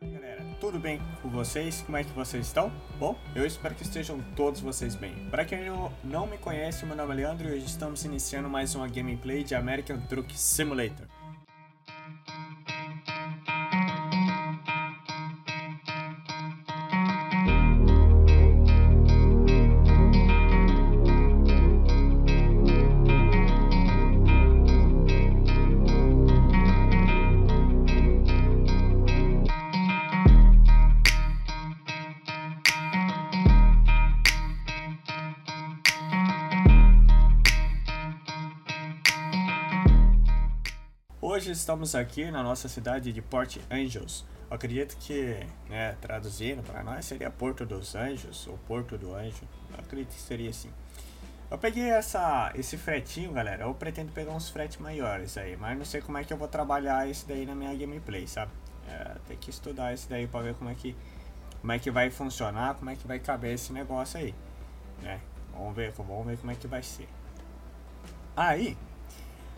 Fala galera, tudo bem com vocês? Como é que vocês estão? Bom, eu espero que estejam todos vocês bem. Para quem não me conhece, meu nome é Leandro e hoje estamos iniciando mais uma gameplay de American Truck Simulator. Estamos aqui na nossa cidade de Port Angels. Eu acredito que, né, traduzindo para nós, seria Porto dos Anjos ou Porto do Anjo. Eu acredito que seria assim. Eu peguei essa, esse fretinho, galera. Eu pretendo pegar uns fretes maiores aí, mas não sei como é que eu vou trabalhar isso daí na minha gameplay, sabe? É, tem que estudar isso daí para ver como é que como é que vai funcionar, como é que vai caber esse negócio aí, né? Vamos ver, vamos ver como é que vai ser. Aí,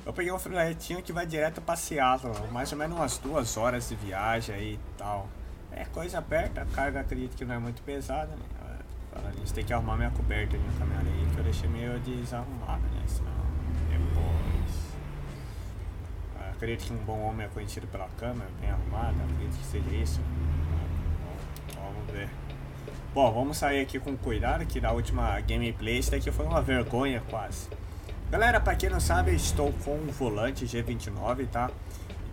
eu peguei um fretinho que vai direto pra Seattle, mais ou menos umas duas horas de viagem aí e tal. É coisa perto, a carga acredito que não é muito pesada, né? A gente tem que arrumar minha coberta no caminhão aí, que eu deixei meio desarrumada, né? Senão depois. Acredito que um bom homem é conhecido pela câmera, bem arrumado, acredito que seja isso. Vamos ver. Bom, vamos sair aqui com cuidado, que da última gameplay, isso daqui foi uma vergonha quase. Galera, para quem não sabe, estou com um volante G29, tá?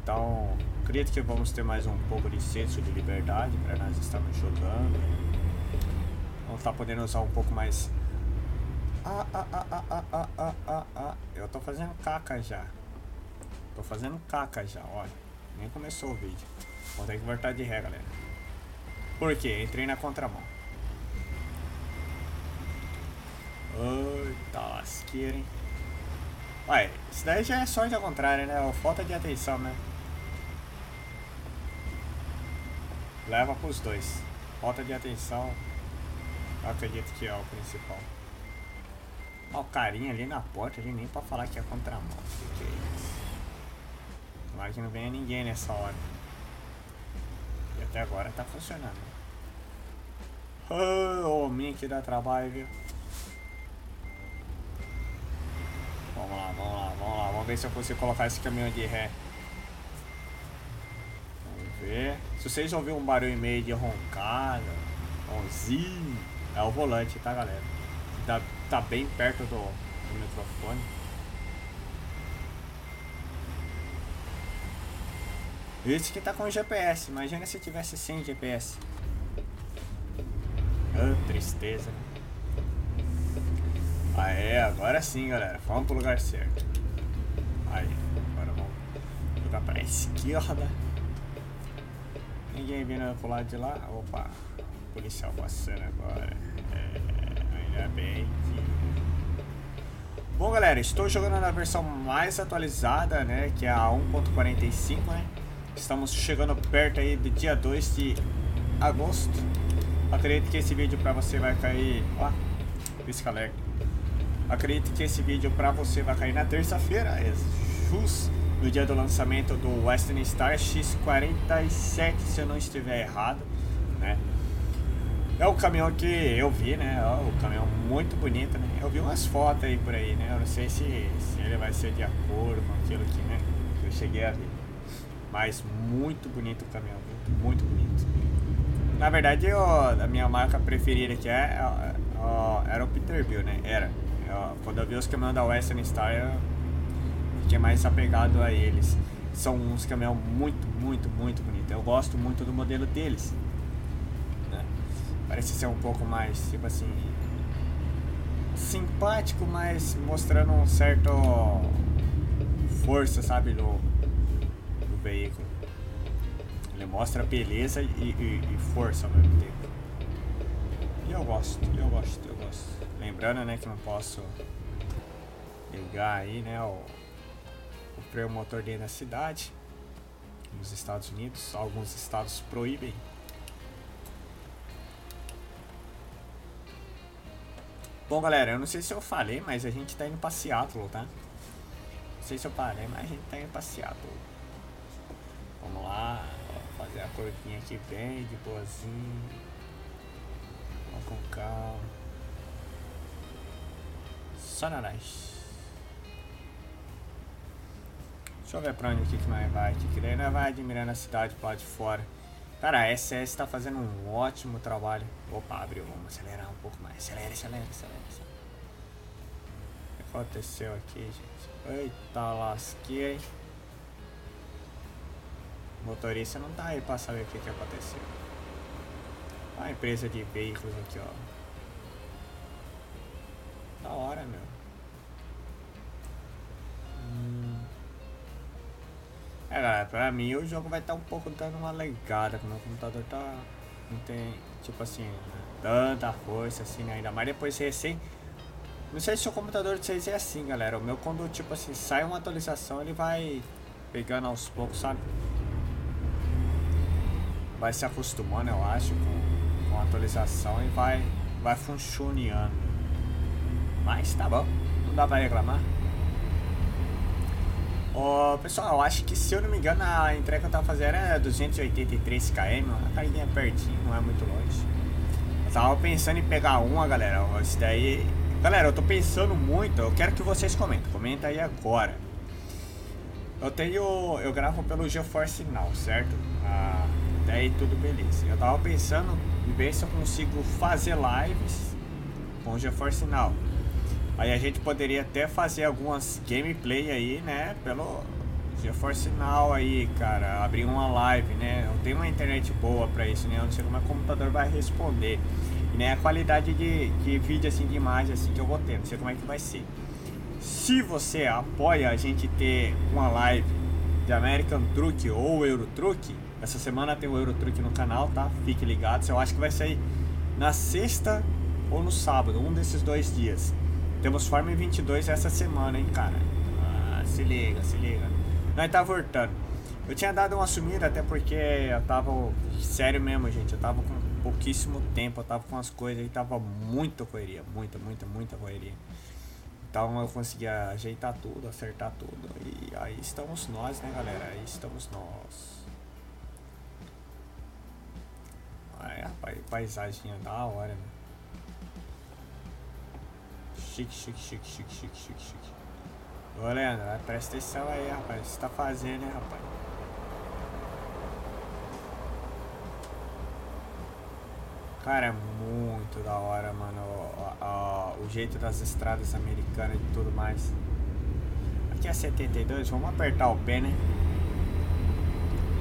Então, acredito que vamos ter mais um pouco de senso de liberdade para nós estarmos jogando. Vamos estar tá podendo usar um pouco mais. Ah, ah, ah, ah, ah, ah, ah, ah, ah, Eu tô fazendo caca já. Tô fazendo caca já, olha. Nem começou o vídeo. Vou ter que voltar de ré, galera. Por quê? Entrei na contramão. Oi, tá lasqueira, hein? Ué, isso daí já é sorte ao contrário, né? Ou falta de atenção, né? Leva pros dois. Falta de atenção. Eu acredito que é o principal. Olha o carinha ali na porta, ali nem pra falar que é contramão. Que que é isso? Tomara que não venha ninguém nessa hora. E até agora tá funcionando. Oh, homem que dá trabalho, viu? Vamos lá, vamos lá, ver se eu consigo colocar esse caminhão de ré. Vamos ver. Se vocês ouvirem um barulho meio de roncada, ronzinho, é o volante, tá, galera? Tá, tá bem perto do, do microfone. Esse que tá com GPS, imagina se tivesse sem GPS. Ah, tristeza. Aê, agora sim, galera. Vamos pro lugar certo. Aí, agora vamos jogar pra esquerda. Ninguém vindo pro lado de lá. Opa, policial passando agora. É, ainda bem que... Bom, galera, estou jogando na versão mais atualizada, né? Que é a 1.45, né? Estamos chegando perto aí do dia 2 de agosto. Acredito que esse vídeo pra você vai cair... Ó, pisca alerta Acredito que esse vídeo para você vai cair na terça-feira, é justo no dia do lançamento do Western Star X47, se eu não estiver errado, né? É o caminhão que eu vi, né? É o caminhão muito bonito, né? Eu vi umas fotos aí por aí, né? Eu não sei se, se ele vai ser de acordo com aquilo que, né? Que eu cheguei a ver. Mas muito bonito o caminhão, muito, bonito. Na verdade, eu, a minha marca preferida que é, é era o Peterbilt, né? Era. Eu, quando eu vi os caminhões da Western Star, eu fiquei mais apegado a eles. São uns caminhões muito, muito, muito bonitos. Eu gosto muito do modelo deles. Né? Parece ser um pouco mais, tipo assim, simpático, mas mostrando um certo força, sabe, do, do veículo. Ele mostra beleza e, e, e força ao mesmo tempo. E eu gosto, eu gosto, eu gosto. Lembrando, né, que não posso ligar aí, né, o, o motor dentro da cidade. Nos Estados Unidos, alguns estados proíbem. Bom, galera, eu não sei se eu falei, mas a gente tá indo pra Seattle, tá? Não sei se eu falei, mas a gente tá indo pra Seattle. Vamos lá, fazer a curvinha aqui bem de boazinha. Vamos com calma. Só na nice. Deixa eu ver pra onde aqui que nós vai aqui. Que daí nós vai admirando a cidade para de fora. Cara, a SS tá fazendo um ótimo trabalho. Opa, abriu. Vamos acelerar um pouco mais. Acelera, acelera, acelera. acelera. O que aconteceu aqui, gente? Eita lasqueira, hein? O motorista não tá aí pra saber o que, que aconteceu. A empresa de veículos aqui, ó. É, galera, pra mim o jogo vai estar tá um pouco dando uma legada, porque meu computador tá. Não tem, tipo assim, tanta força assim, né? Ainda mais depois recém. Não sei se o computador de vocês é assim, galera. O meu, quando, tipo assim, sai uma atualização, ele vai pegando aos poucos, sabe? Vai se acostumando, eu acho, com, com a atualização e vai, vai funcionando. Mas tá bom, não dá pra reclamar. Oh, pessoal, acho que se eu não me engano a entrega que eu tava fazendo era 283 km, a carinha pertinho, não é muito longe. Eu tava pensando em pegar uma, galera. Isso daí. Galera, eu tô pensando muito, eu quero que vocês comentem. Comenta aí agora. Eu tenho. Eu gravo pelo GeForce Now, certo? Ah, daí tudo beleza. Eu tava pensando em ver se eu consigo fazer lives com o GeForce Now. Aí a gente poderia até fazer algumas gameplay aí, né? Pelo GeForce Now aí, cara. Abrir uma live, né? Eu tenho uma internet boa pra isso, né? Eu não sei como o computador vai responder. E né, a qualidade de, de vídeo, assim, de imagem, assim, que eu vou ter. Não sei como é que vai ser. Se você apoia a gente ter uma live de American Truck ou Euro Truck, essa semana tem o Euro Truck no canal, tá? Fique ligado. Eu acho que vai sair na sexta ou no sábado, um desses dois dias. Temos Farm 22 essa semana, hein, cara. Ah, se liga, se liga. Nós tá voltando. Eu tinha dado uma sumida até porque eu tava. Sério mesmo, gente. Eu tava com pouquíssimo tempo. Eu tava com as coisas e tava muita correria. Muita, muita, muita correria. Então eu conseguia ajeitar tudo, acertar tudo. E aí estamos nós, né, galera? Aí estamos nós. Aí, rapaz, paisagem da hora, né? Chique, chique, chique, chique, chique, chique, chique. Ô, Leandro, presta atenção aí, rapaz. O que você tá fazendo, hein, rapaz? Cara, é muito da hora, mano. O, o, o, jeito das estradas americanas e tudo mais. Aqui é 72, vamos apertar o pé, né?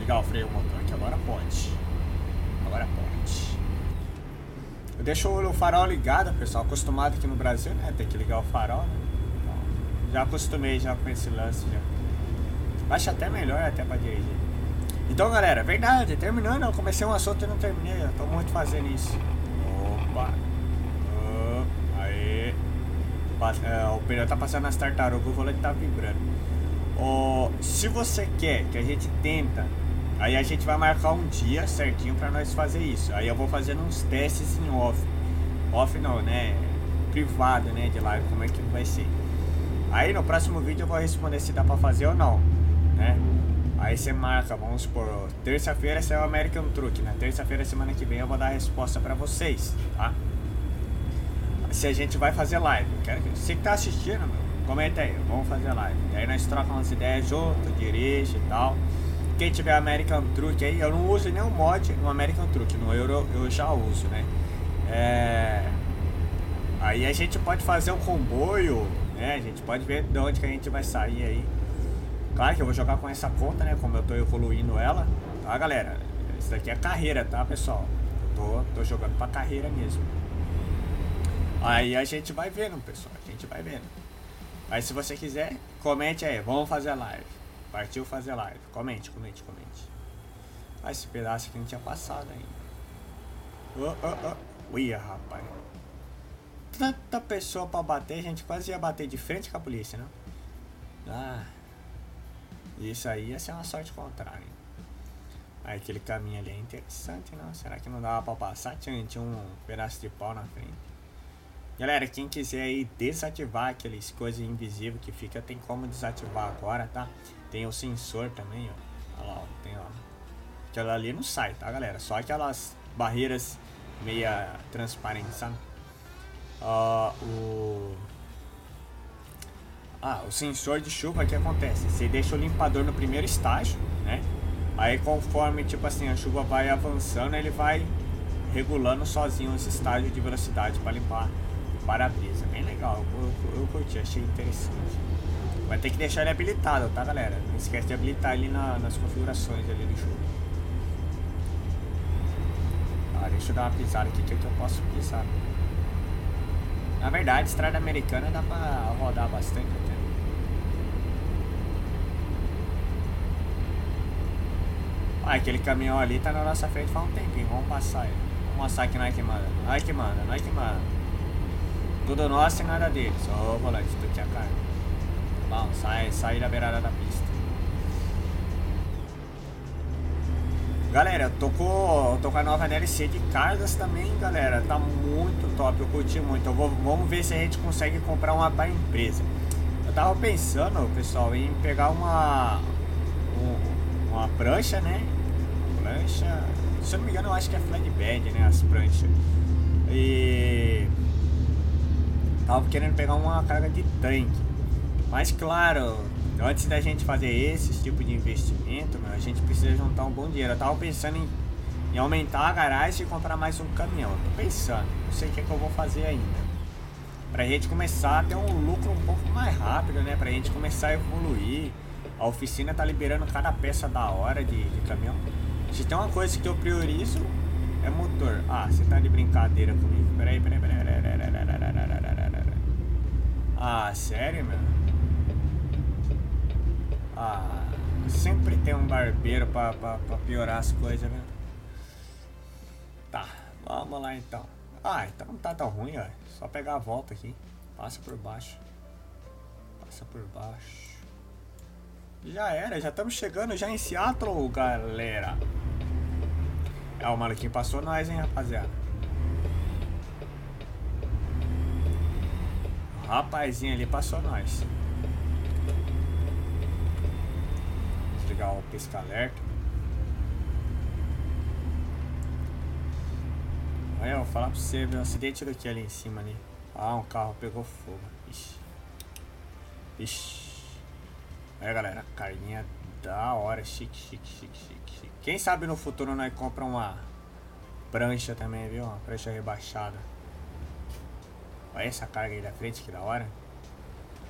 Ligar o freio motor aqui, agora pode. Agora pode. Eu deixo o farol ligado, pessoal. Acostumado aqui no Brasil, né? Tem que ligar o farol, né? Então, já acostumei já com esse lance já. Acho até melhor até pra dirigir. Então, galera, verdade, terminando, eu comecei um assunto e não terminei. Eu tô muito fazendo isso. Opa! Oh, aí. É, o pneu tá passando nas tartarugas, o volante tá vibrando. Oh, se você quer que a gente tenta Aí a gente vai marcar um dia certinho para nós fazer isso. Aí eu vou fazendo uns testes em off. Off não, né? Privado, né? De live, como é que vai ser. Aí no próximo vídeo eu vou responder se dá pra fazer ou não, né? Aí você marca, vamos supor, terça-feira é o American Truck, né? Terça-feira, semana que vem, eu vou dar a resposta pra vocês, tá? Se a gente vai fazer live. Quero que você que tá assistindo, meu, comenta aí, vamos fazer live. Aí nós trocamos ideias junto, dirige e tal. Quem tiver American Truck aí, eu não uso nenhum mod no American Truck, no Euro eu já uso, né? É... Aí a gente pode fazer um comboio, né? A gente pode ver de onde que a gente vai sair aí. Claro que eu vou jogar com essa conta, né? Como eu tô evoluindo ela. Tá, galera? Isso daqui é carreira, tá, pessoal? Eu tô, tô jogando pra carreira mesmo. Aí a gente vai vendo, pessoal. A gente vai vendo. Aí se você quiser, comente aí. Vamos fazer live. Partiu fazer live. Comente, comente, comente. Ah, esse pedaço aqui não tinha passado ainda. Oh, oh, oh. Uia, rapaz. Tanta pessoa pra bater, a gente quase ia bater de frente com a polícia, não? Ah. Isso aí ia ser uma sorte contrária. Aí aquele caminho ali é interessante, não? Será que não dava pra passar? Tinha, tinha um pedaço de pau na frente. Galera, quem quiser aí desativar aqueles coisas invisíveis que fica, tem como desativar agora, tá? Tem o sensor também, ó. Olha lá, ó, tem ó. aquela ali não sai, tá, galera? Só aquelas barreiras meia transparentes, sabe? O... Ah, o sensor de chuva, que acontece? Você deixa o limpador no primeiro estágio, né? Aí conforme, tipo assim, a chuva vai avançando, ele vai regulando sozinho esse estágio de velocidade para limpar o para-brisa. Bem legal, eu, eu, eu curti, achei interessante. Vai ter que deixar ele habilitado, tá galera? Não esquece de habilitar ele na, nas configurações ali do jogo. Ah, deixa eu dar uma pisada aqui, é que eu posso pisar. Na verdade, estrada americana dá pra rodar bastante até. Ah, aquele caminhão ali tá na nossa frente faz um tempinho, vamos passar ele. Vamos nós que manda. Nós que manda. Tudo nosso e nada deles. Ô, oh, volante, tu tinha cara. Bom, sai, sai da beirada da pista. Galera, tô com, tô com a nova DLC de cargas também, galera. Tá muito top, eu curti muito. Eu vou, vamos ver se a gente consegue comprar uma pra empresa. Eu tava pensando, pessoal, em pegar uma, uma prancha, né? Prancha, se eu não me engano, eu acho que é flatbed, né? As pranchas. E tava querendo pegar uma carga de tanque. Mas claro, antes da gente fazer esse tipo de investimento, meu, a gente precisa juntar um bom dinheiro. Eu tava pensando em, em aumentar a garagem e comprar mais um caminhão. Eu tô pensando, não sei o que, é que eu vou fazer ainda. Pra gente começar a ter um lucro um pouco mais rápido, né? Pra gente começar a evoluir. A oficina tá liberando cada peça da hora de, de caminhão. Se tem uma coisa que eu priorizo, é motor. Ah, você tá de brincadeira comigo. Peraí, peraí, peraí. peraí, peraí, peraí, peraí. Ah, sério, meu? Ah, sempre tem um barbeiro pra, pra, pra piorar as coisas, né? Tá, vamos lá então. Ah, então não tá tão ruim, ó. Só pegar a volta aqui. Passa por baixo. Passa por baixo. Já era, já estamos chegando já em Seattle, galera. É, o maluquinho passou nós, hein, rapaziada. O rapazinho ali passou nós. Desligar o pisca-alerta. Olha, eu vou falar pra você, viu? Um acidente daqui ali em cima ali. Ah, um carro pegou fogo. Ixi. Ixi. Olha, galera, carinha da hora. Chique, chique, chique, chique, chique. Quem sabe no futuro nós compra uma prancha também, viu? Uma prancha rebaixada. Olha essa carga aí da frente, que da hora.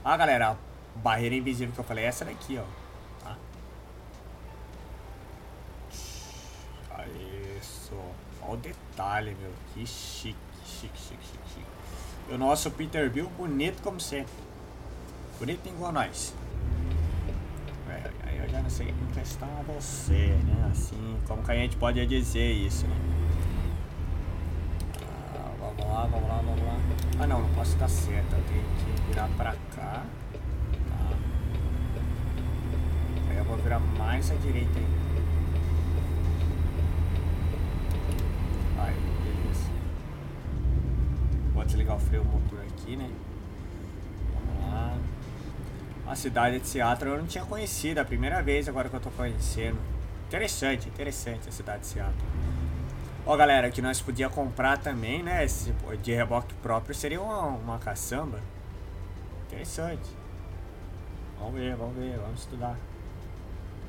Ah, galera, barreira invisível que eu falei, é essa daqui, ó. Olha o detalhe, meu. Que chique, chique, chique, chique, chique. E o nosso Peterbilt bonito como sempre. Bonito igual nós. É, aí eu já não sei emprestar a você, né? Assim, como que a gente pode dizer isso, né? Ah, vamos lá, vamos lá, vamos lá. Ah não, não posso estar certo. Eu tenho que virar pra cá. Tá. Aí eu vou virar mais à direita ainda. Desligar o freio motor aqui, né? Vamos lá. A cidade de Seattle eu não tinha conhecido, é a primeira vez agora que eu tô conhecendo. Interessante, interessante a cidade de Seattle. Ó, galera, que nós podíamos comprar também, né? Esse, de reboque próprio seria uma, uma caçamba. Interessante. Vamos ver, vamos ver, vamos estudar.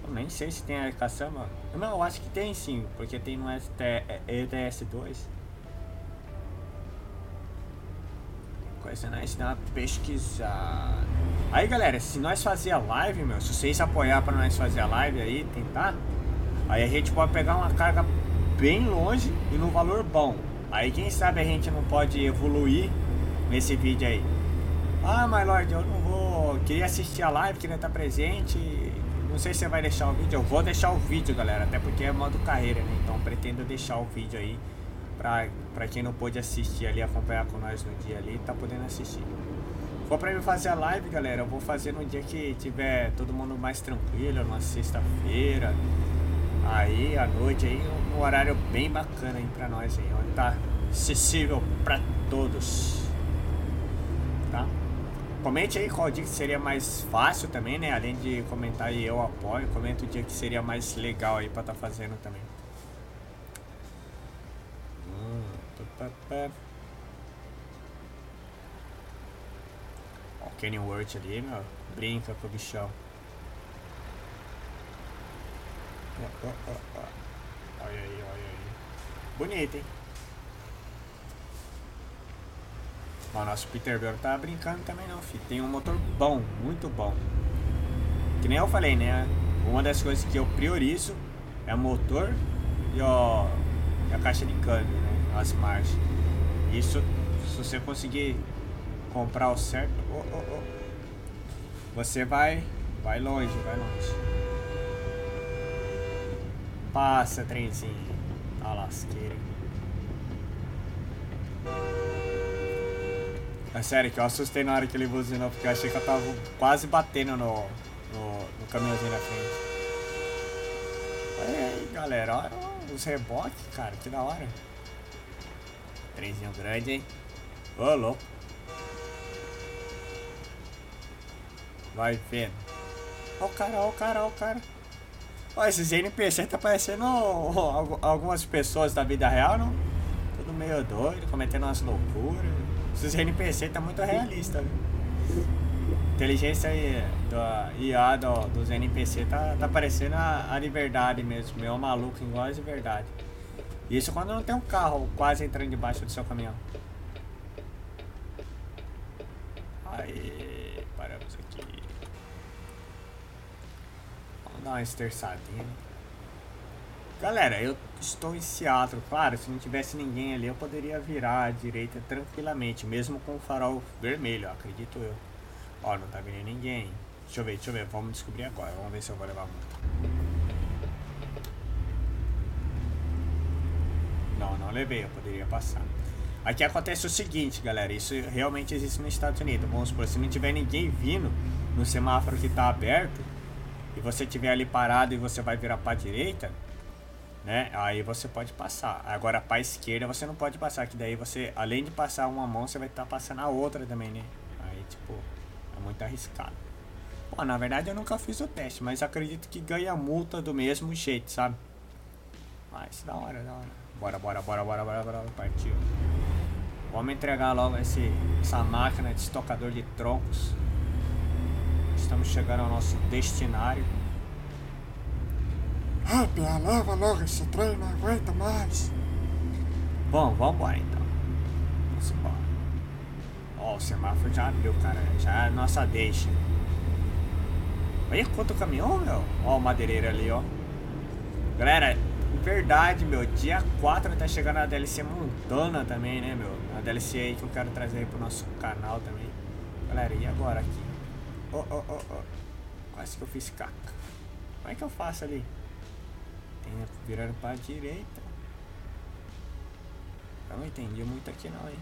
Eu nem sei se tem a caçamba. Não, eu acho que tem sim, porque tem no ETS2. Coisa, né? Dá uma pesquisada. Aí, galera, se nós fazer a live, meu, se vocês apoiar para nós fazer a live aí, tentar, aí a gente pode pegar uma carga bem longe e no valor bom. Aí, quem sabe a gente não pode evoluir nesse vídeo aí. Ah, mas Lord, eu não vou. Queria assistir a live, queria estar presente. Não sei se você vai deixar o vídeo. Eu vou deixar o vídeo, galera. Até porque é modo carreira, né? Então pretendo deixar o vídeo aí pra quem não pôde assistir ali, acompanhar com nós no dia ali, tá podendo assistir. For pra mim fazer a live, galera, eu vou fazer no dia que tiver todo mundo mais tranquilo, numa sexta-feira. Aí, à noite, aí, um horário bem bacana aí pra nós aí, onde tá acessível pra todos. Tá? Comente aí qual dia que seria mais fácil também, né? Além de comentar aí eu apoio, comenta o dia que seria mais legal aí pra tá fazendo também. Ó, o ali, meu. Brinca com o bichão. Olha aí, olha aí. Bonito, hein? O nosso Peterbilt tá brincando também não, filho. Tem um motor bom, muito bom. Que nem eu falei, né? Uma das coisas que eu priorizo é motor e, ó, a caixa de câmbio, né? As marchas. Isso, se você conseguir comprar o certo, oh, oh, oh, você vai, vai longe, vai longe. Passa, trenzinho. A lasqueira. É sério que eu assustei na hora que ele buzinou, porque eu achei que eu tava quase batendo no, no, no caminhãozinho na frente. Aí, galera, olha os reboques, cara, que da hora. Trenzinho grande, hein? Ô, louco. Vai vendo. Ó o cara, ó o cara, ó o cara. Ó, esses NPC tá parecendo ó, algumas pessoas da vida real, não? Tudo meio doido, cometendo umas loucuras. Esses NPC tá muito realista, viu? Inteligência do IA do, dos NPC tá, tá parecendo a, a liberdade mesmo, meio maluco, igual a verdade. Isso quando não tem um carro quase entrando debaixo do seu caminhão. Aí, paramos aqui. Vamos dar uma esterçadinha. Galera, eu estou em Seattle. Claro, se não tivesse ninguém ali, eu poderia virar à direita tranquilamente, mesmo com o farol vermelho, acredito eu. Ó, não tá vindo ninguém. Deixa eu ver, deixa eu ver. Vamos descobrir agora. Vamos ver se eu vou levar multa. Não, não levei, eu poderia passar. Aqui acontece o seguinte, galera, isso realmente existe nos Estados Unidos. Vamos supor, se não tiver ninguém vindo no semáforo que tá aberto, e você tiver ali parado e você vai virar pra direita, né? Aí você pode passar. Agora para esquerda você não pode passar, que daí você, além de passar uma mão, você vai estar tá passando a outra também, né? Aí, tipo, é muito arriscado. Pô, na verdade eu nunca fiz o teste, mas acredito que ganha multa do mesmo jeito, sabe? Mas da hora, da hora. Bora, bora, bora, bora, bora, bora, partiu. Vamos entregar logo esse, essa máquina de estocador de troncos. Estamos chegando ao nosso destinário. Rápida, leva logo esse trem, não aguenta mais. Bom, vambora então. Vamos embora. Ó, o semáforo já abriu, cara. Já é nossa deixa. Olha quanto caminhão, meu. Ó o madeireiro ali, ó. Galera, verdade, meu. Dia 4 tá chegando a DLC Montana também, né, meu? A DLC aí que eu quero trazer aí pro nosso canal também. Galera, e agora aqui? Ó, ó, ó, ó. Quase que eu fiz caca. Como é que eu faço ali? Tem virando pra direita. Eu não entendi muito aqui não, hein?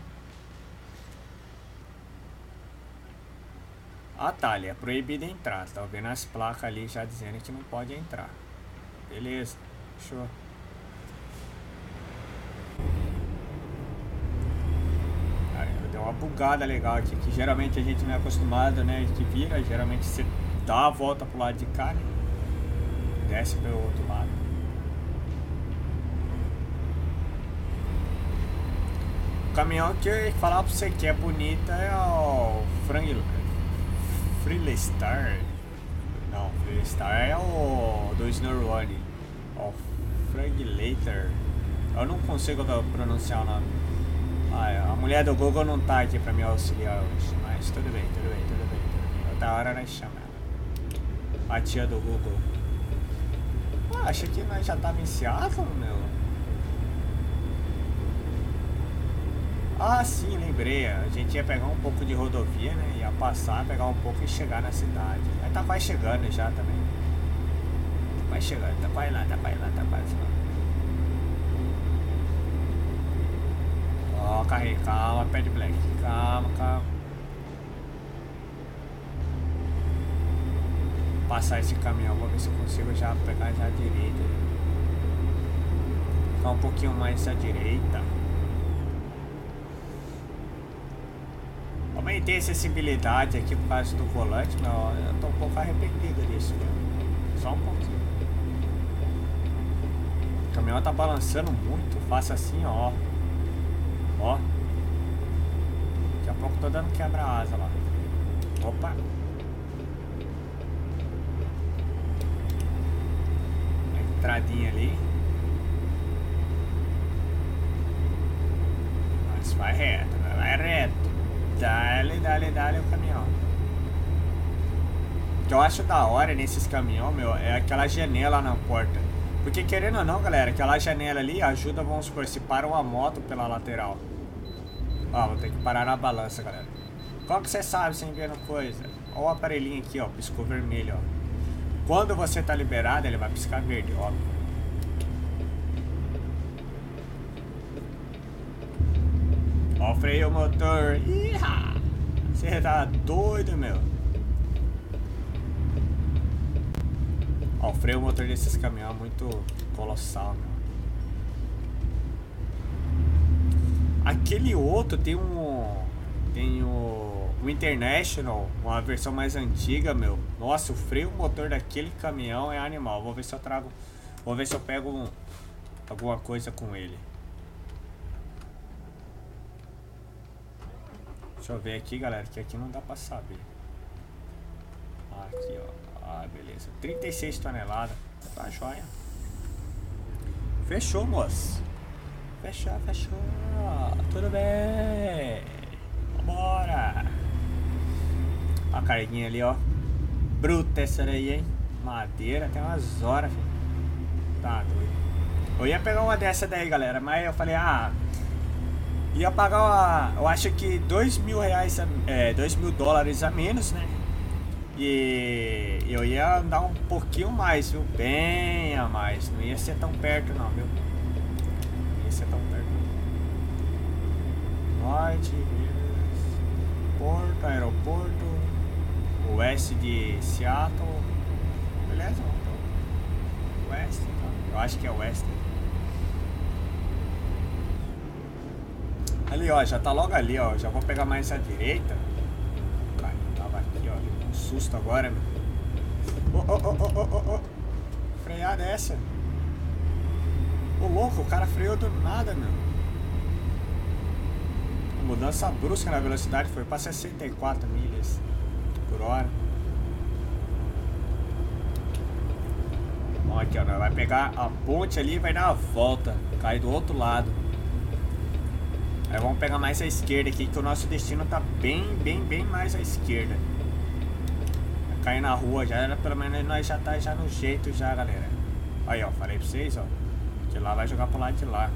Ah tá, é proibido entrar. Tá vendo as placas ali já dizendo que não pode entrar. Beleza, show. Uma bugada legal aqui, que geralmente a gente não é acostumado, né? Que vira, geralmente você dá a volta pro lado de cá, né? Desce pelo outro lado. caminhão que falar pra você que é bonita é o Frank Freelestar. Não, Freelestar é o do Snow Running. O Frank Later. Eu não consigo pronunciar o nome. A mulher do Google não tá aqui pra me auxiliar hoje. Mas tudo bem, tudo bem, tudo bem, tudo bem. Outra hora nós chamamos ela. A tia do Google. Ah, achei que nós já tava em Seattle, meu. Ah, sim, lembrei. A gente ia pegar um pouco de rodovia, né? Ia passar, pegar um pouco e chegar na cidade. Aí tá quase chegando já também. Tá quase chegando, tá quase lá, tá quase lá, tá quase lá. Ó, carrega, calma, Pad Black. Calma, calma. Passar esse caminhão, vou ver se eu consigo já pegar já a direita. Ficar um pouquinho mais à direita. aumentei a acessibilidade aqui por causa do volante, mas eu tô um pouco arrependido disso? Só um pouquinho. O caminhão tá balançando muito, faço assim, ó. Ó. Daqui a pouco tô dando quebra-asa lá. Opa! A entradinha ali. Mas vai reto, vai reto. Dale, dale, dale o caminhão. O que eu acho da hora nesses caminhão, meu, é aquela janela na porta. Porque querendo ou não, galera, aquela janela ali ajuda, vamos supor, se para uma moto pela lateral. Ó, vou ter que parar na balança, galera. Como que você sabe sem vendo coisa? Olha o aparelhinho aqui, ó, piscou vermelho, ó. Quando você tá liberado, ele vai piscar verde, óbvio. Ó o freio motor. Iha! Você tá doido, meu. Ó, o freio motor desses caminhões é muito colossal, meu. Aquele outro tem um. Tem o. O International, uma versão mais antiga, meu. Nossa, o freio motor daquele caminhão é animal. Vou ver se eu trago. Vou ver se eu pego um, alguma coisa com ele. Deixa eu ver aqui, galera, que aqui não dá pra saber. Aqui, ó. Ah, beleza. 36 toneladas. Tá joia. Fechou, moço. Fechou, fechou. Tudo bem. Vambora. Ó a carguinha ali, ó. Bruta essa daí, hein? Madeira, tem umas horas, filho. Tá doido. Eu ia pegar uma dessa daí, galera, mas eu falei, ah, ia pagar, uma, eu acho que dois mil reais, é, dois mil dólares a menos, né? E eu ia andar um pouquinho mais, viu? Bem a mais. Não ia ser tão perto não, viu? Ser tão perto. Norte, Porto, aeroporto, oeste de Seattle. Beleza? Oeste, então. Eu acho que é oeste. Ali, ó, já tá logo ali, ó. Já vou pegar mais à direita. Cara, tava aqui, ó. Um susto agora, meu. Ô, ô, ô, ô, ô, ô. Freada é essa? Ô, louco, o cara freou do nada, meu. Mudança brusca na velocidade foi pra 64 milhas por hora. Ó, aqui, ó. Vai pegar a ponte ali e vai dar a volta. Cair do outro lado. Aí vamos pegar mais à esquerda aqui, que o nosso destino tá bem, bem, bem mais à esquerda. Cair na rua já, pelo menos nós já tá já no jeito já, galera. Aí, ó, falei pra vocês, ó. De lá vai jogar pro lado de lá.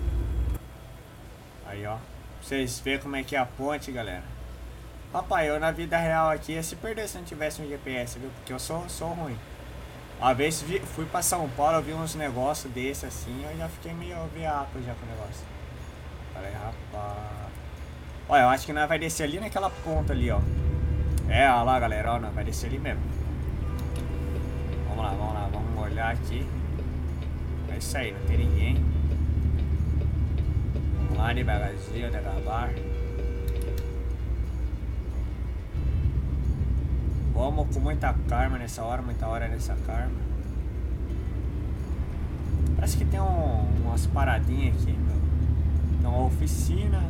Aí, ó. Pra vocês verem como é que é a ponte, galera. Papai, eu na vida real aqui ia se perder se não tivesse um GPS, viu? Porque eu sou, sou ruim. Uma vez vi, fui pra São Paulo, eu vi uns negócios desse assim, eu já fiquei meio veaco já com o negócio. Falei, rapaz. Olha, eu acho que nós vai descer ali naquela ponta ali, ó. É, olha lá, galera, ó, nós vai descer ali mesmo. Vamos lá, vamos lá, vamos olhar aqui. É isso aí, não tem ninguém. Vamos lá devagarzinho, devagar. Vamos com muita karma nessa hora, muita hora nessa karma. Parece que tem um, umas paradinhas aqui, meu. Então a oficina,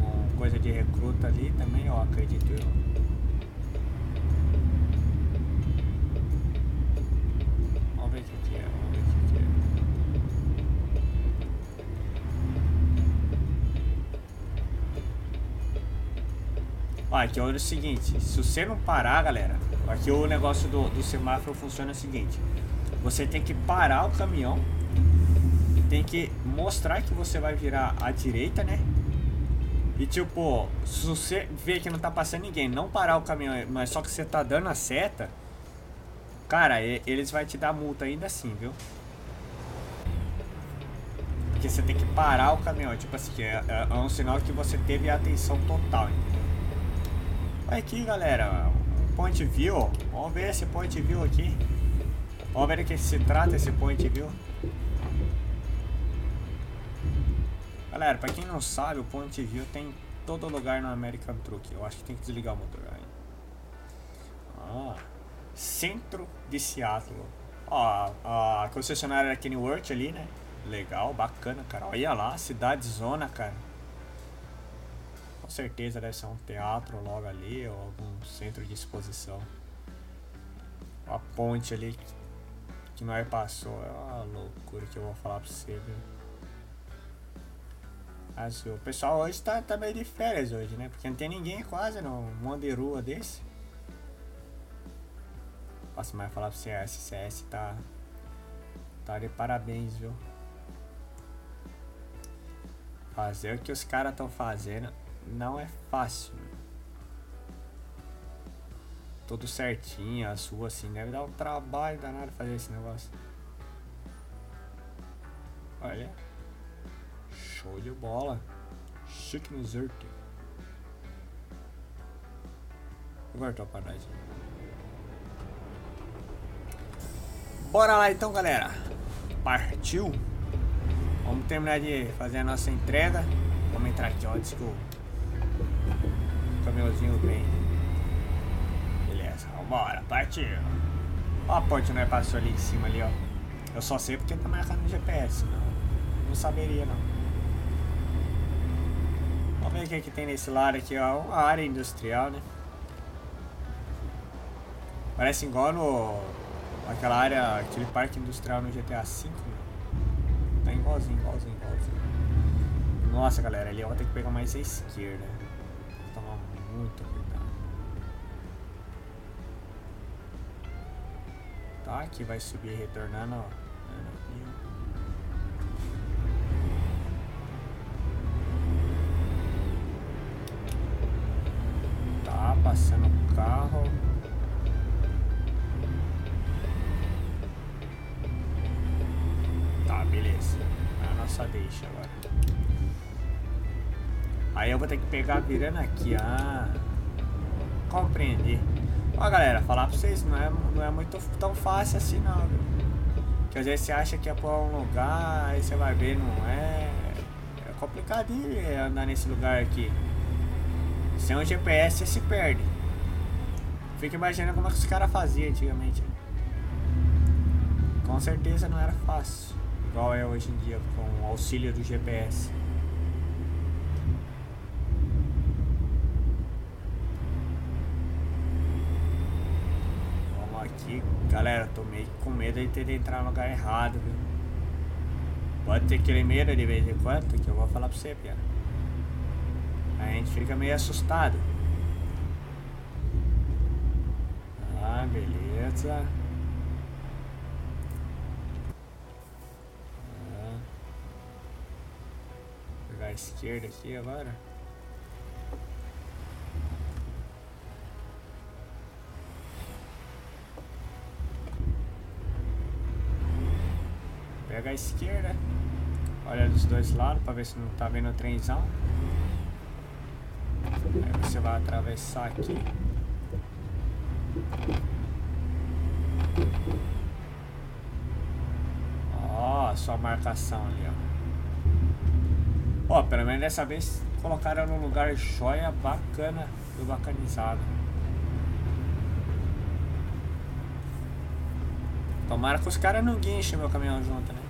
uma coisa de recruta ali também, eu acredito eu. Vamos ver o que, que é, vamos ver o que, que é. Ó, aqui olha o seguinte, se você não parar, galera, aqui o negócio do, do semáforo funciona o seguinte, você tem que parar o caminhão tem que mostrar que você vai virar à direita, né? E tipo, se você vê que não tá passando ninguém, não parar o caminhão, mas só que você tá dando a seta, cara, eles vai te dar multa ainda assim, viu? Porque você tem que parar o caminhão, tipo assim, é, é um sinal que você teve a atenção total, entendeu? Olha aqui, galera, um point view, vamos ver esse point view aqui. Vamos ver do que se trata esse point view. Galera, pra quem não sabe, o Point View tem todo lugar no American Truck. Eu acho que tem que desligar o motor aí. Ah, centro de Seattle. Ó, a concessionária da Kenworth ali, né? Legal, bacana, cara. Olha lá, cidade zona, cara. Com certeza deve ser um teatro logo ali ou algum centro de exposição. A ponte ali que, nós passou. É uma loucura que eu vou falar pra você, viu? Assim, o pessoal hoje tá, tá meio de férias hoje, né? Porque não tem ninguém quase no mundo de rua desse. Posso mais falar pra você, a SCS tá. Tá de parabéns, viu? Fazer o que os caras estão fazendo não é fácil. Tudo certinho, as ruas assim, deve dar um trabalho danado fazer esse negócio. Olha. Show de bola. Chique no Zerk. Voltou pra nós. Bora lá então, galera. Partiu. Vamos terminar de fazer a nossa entrega. Vamos entrar aqui, ó. O caminhãozinho vem. Beleza, vambora, partiu. Ó a ponte não é passou ali em cima ali, ó. Eu só sei porque tá marcado no GPS, não. Não saberia não. Vamos ver o que, é que tem nesse lado aqui, ó. Uma área industrial, né? Parece igual no. aquela área, aquele parque industrial no GTA V, né? Tá igualzinho, igualzinho, igualzinho. Nossa, galera, ali eu vou ter que pegar mais a esquerda. Muito cuidado. Tá, aqui vai subir retornando, ó. Eu vou ter que pegar virando aqui, ah. Compreender. Ó galera, falar pra vocês, não é, não é muito tão fácil assim não, viu? Que às vezes você acha que é por um lugar, aí você vai ver, não é. É complicadinho andar nesse lugar aqui. Sem um GPS você se perde. Fica imaginando como é que os caras faziam antigamente. Com certeza não era fácil. Igual é hoje em dia, com o auxílio do GPS. Vamos aqui. Galera, tô meio com medo de ter de entrar no lugar errado, viu? Pode ter aquele medo de vez em quando, que eu vou falar pra você, Pia. A gente fica meio assustado. Ah, beleza. Ah. Pegar a esquerda aqui agora. Esquerda. Olha dos dois lados para ver se não tá vendo o trenzão. Aí você vai atravessar aqui. Ó, sua marcação ali, ó. Ó, pelo menos dessa vez colocaram num lugar joia bacana e bacanizado. Tomara que os caras não guinchem meu caminhão junto, né?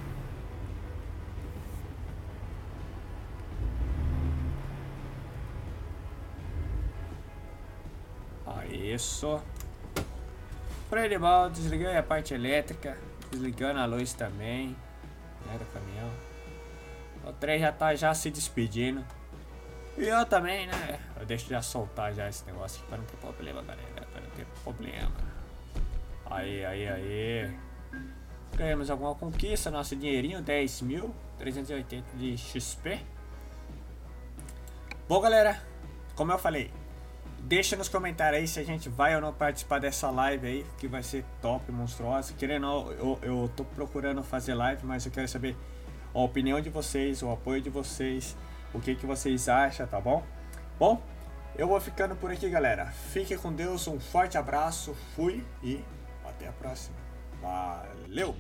Isso. Freio de mão, desliguei a parte elétrica, desligando a luz também, né, do caminhão. O trem já tá já se despedindo. E eu também, né? Eu deixo já soltar já esse negócio aqui para não ter problema, galera. Para não ter problema. Aí, aí, aí. Ganhamos alguma conquista, nosso dinheirinho, 10.380 de XP. Bom, galera, como eu falei, Deixa nos comentários aí se a gente vai ou não participar dessa live aí, que vai ser top, monstruosa. Querendo ou eu, eu tô procurando fazer live, mas eu quero saber a opinião de vocês, o apoio de vocês, o que, que vocês acham, tá bom? Bom, eu vou ficando por aqui, galera. Fique com Deus, um forte abraço, fui e até a próxima. Valeu!